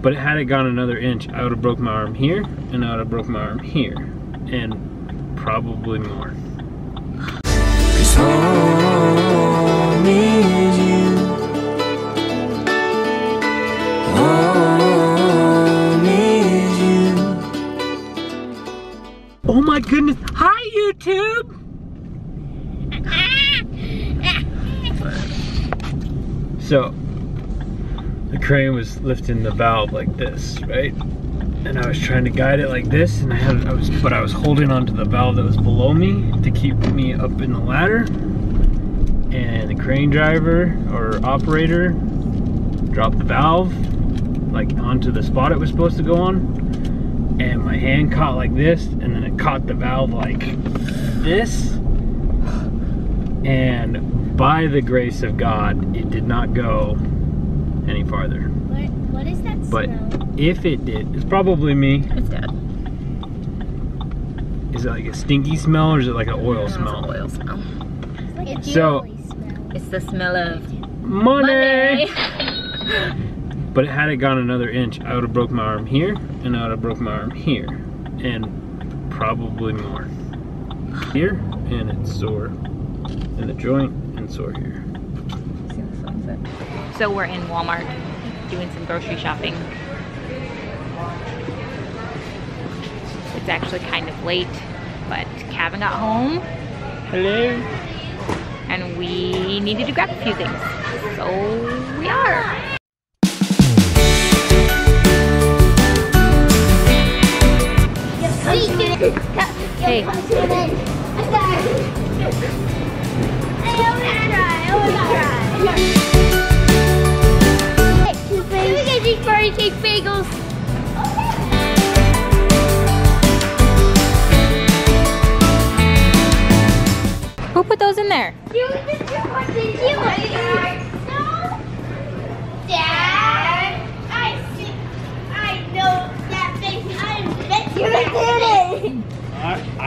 But had it gone another inch, I would have broke my arm here, and I would have broke my arm here, and probably more. Cause home is you. Home is you. Oh my goodness! Hi YouTube! So, the crane was lifting the valve like this, right? And I was trying to guide it like this, and I had, I was, but I was holding onto the valve that was below me to keep me up in the ladder. And the crane driver or operator dropped the valve like onto the spot it was supposed to go on. And my hand caught like this, and then it caught the valve like this. And by the grace of God, it did not go any farther. What, what is that But smell? if it did, it's probably me. It's dead. Is it like a stinky smell or is it like an oil It's smell? Oil smell. It's like So- jelly smell. It's the smell of Money! money. But had it gone another inch, I would have broke my arm here and I would have broke my arm here. And probably more. Here and it's sore. In the joint and sore here. So we're in Walmart doing some grocery shopping. It's actually kind of late, but Cavan got home Hello? and we needed to grab a few things. So we are. Hey.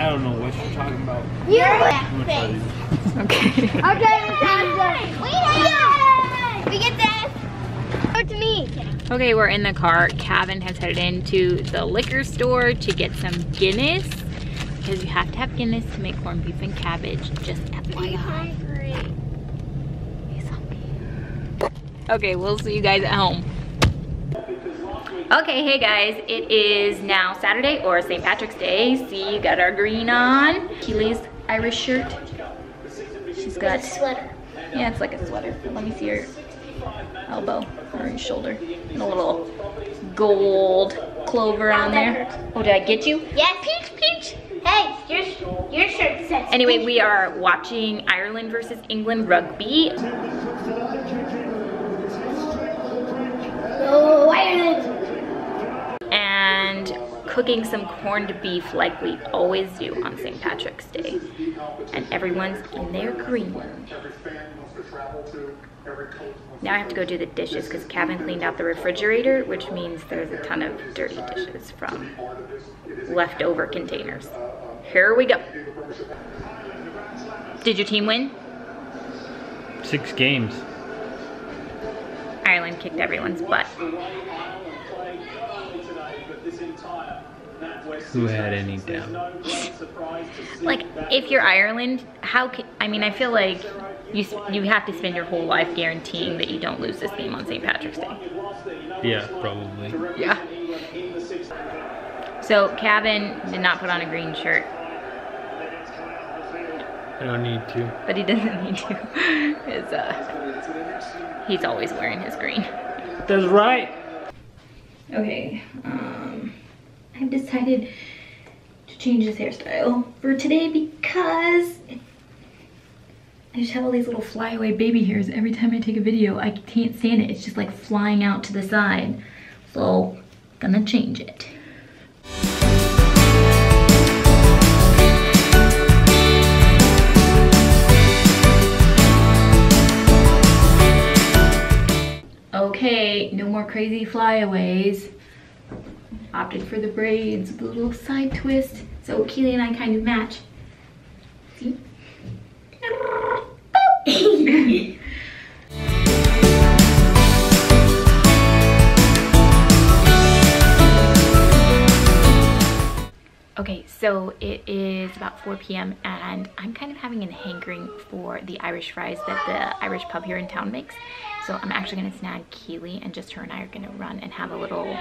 I don't know what you're talking about. You I'm that face. Okay. Okay, I'm done. Wait, We get that. Go to me. Okay, we're in the car. Cavan has headed into the liquor store to get some Guinness because you have to have Guinness to make corned beef and cabbage. Just FYI. Okay, we'll see you guys at home. Okay, hey guys, it is now Saturday or St. Patrick's Day. See, you got our green on. Keely's Irish shirt. She's got, Sweater. yeah, it's like a sweater. Let me see her elbow or her shoulder. And a little gold clover on there. Oh, did I get you? Yeah, peach, peach. Hey, your your shirt says. Anyway, peach. we are watching Ireland versus England rugby. Oh, Ireland. and cooking some corned beef like we always do on St. Patrick's Day. And everyone's in their green. Now I have to go do the dishes because Cavan cleaned out the refrigerator, which means there's a ton of dirty dishes from leftover containers. Here we go. Did your team win? Six games. Ireland kicked everyone's butt. Who had any doubt? Like, if you're Ireland, how can, I mean, I feel like you, you have to spend your whole life guaranteeing that you don't lose this game on St. Patrick's Day. Yeah, probably. Yeah. So, Cavan did not put on a green shirt, I don't need to. but he doesn't need to. 'cause, uh, he's always wearing his green. That's right. Okay, um, I've decided to change this hairstyle for today because I just have all these little flyaway baby hairs. Every time I take a video, I can't stand it. It's just like flying out to the side. So, gonna change it. Okay, no more crazy flyaways opted for the braids with a little side twist. So Keely and I kind of match. See? Okay, so it is about 4 p.m. and I'm kind of having a hankering for the Irish fries that the Irish pub here in town makes. So I'm actually gonna snag Keely and just her and I are gonna run and have a little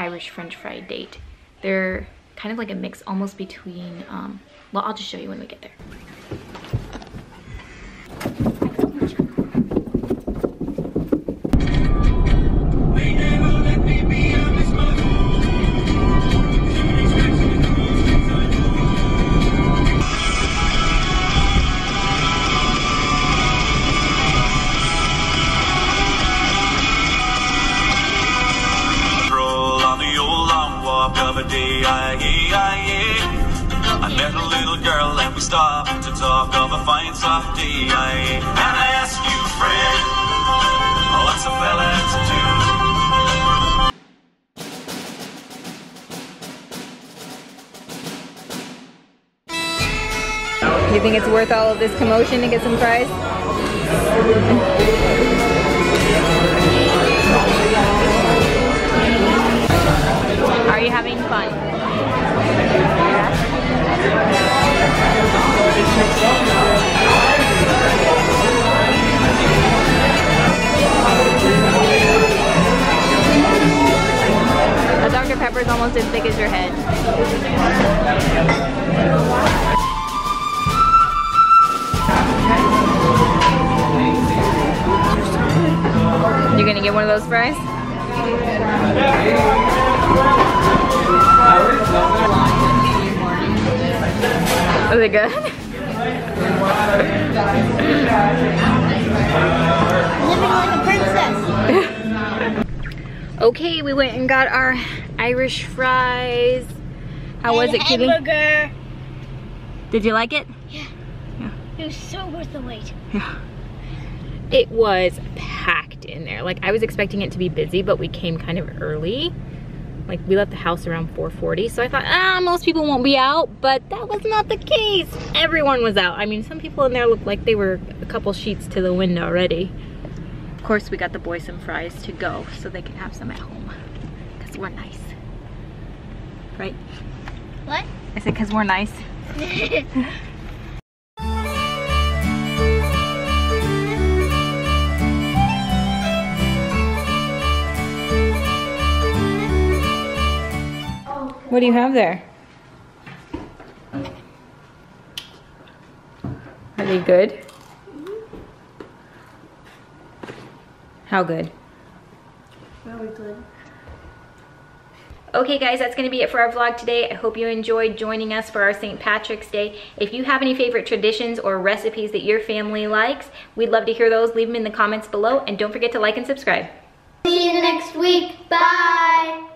Irish french fry date. They're kind of like a mix almost between, um, well, I'll just show you when we get there. Stopped to talk of a fine soft. And I asked you, friend, what's a fella to do? You think it's worth all of this commotion to get some fries? almost as big as your head. You're gonna get one of those fries? Is it good? Living like a princess. Okay, we went and got our Irish fries. How was it, Keely? Hamburger. Did you like it? Yeah. It was so worth the wait. Yeah. It was packed in there. Like I was expecting it to be busy, but we came kind of early. Like we left the house around 4:40, so I thought, ah, most people won't be out, but that was not the case. Everyone was out. I mean, some people in there looked like they were a couple sheets to the wind already. Of course, we got the boys some fries to go, so they can have some at home, cause we're nice, right? What? I said, cause we're nice. What do you have there? Are they good? How good? Very good. Okay guys, that's gonna be it for our vlog today. I hope you enjoyed joining us for our St. Patrick's Day. If you have any favorite traditions or recipes that your family likes, we'd love to hear those. Leave them in the comments below and don't forget to like and subscribe. See you next week. Bye.